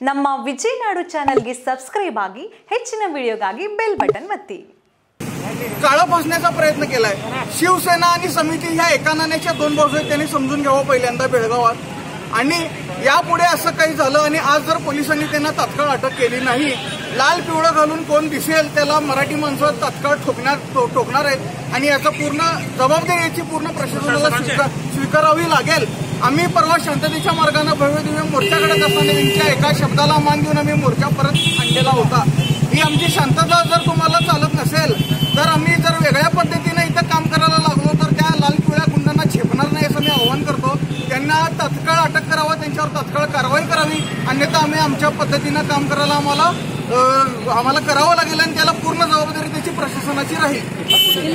ನಮ್ಮ ವಿಜಯನಾಡು ಚಾನಲ್ಗೆ ಸಬ್ಸ್ಕ್ರೈಬ್ ಆಗಿ ಹೆಚ್ಚಿನ ವಿಡಿಯೋಗಾಗಿ ಬೆಲ್ ಬಟನ್ ಒತ್ತಿ काळं फासण्याचा प्रयत्न केलाय शिवसेना आणि समिती ह्या एका नाण्याच्या दोन बाजू आहेत त्यांनी समजून घ्यावं पहिल्यांदा बेळगावात आणि यापुढे असं काही झालं आणि आज जर पोलिसांनी त्यांना तात्काळ अटक केली नाही लाल पिवळं घालून कोण दिसेल त्याला मराठी माणसं तात्काळ ठोकणार ठोकणार आहेत. आणि याचा पूर्ण जबाबदारी याची पूर्ण प्रशासनाला स्वीकार- स्वीकारावी लागेल. आम्ही परवा शांततेच्या मार्गाने भव्य दिव्य मोर्चा काढत असताना त्यांच्या एका शब्दाला मान देऊन आम्ही मोर्चा परत आणलेला होता. ही आमची शांतता जर तुम्हाला चालत नसेल तर आम्ही जर वेगळ्या पद्धतीने इथं काम करायला लागलो तर त्या लाल पिवळ्या गुंडांना झेपणार नाही असं मी आव्हान करतो त्यांना तत्काळ अटक करावं त्यांच्यावर तत्काळ कारवाई करावी. अन्यथा आम्ही आमच्या पद्धतीनं काम करायला आम्हाला आम्हाला करावं लागेल आणि त्याला पूर्ण जबाबदारी त्याची प्रशासनाची राहील.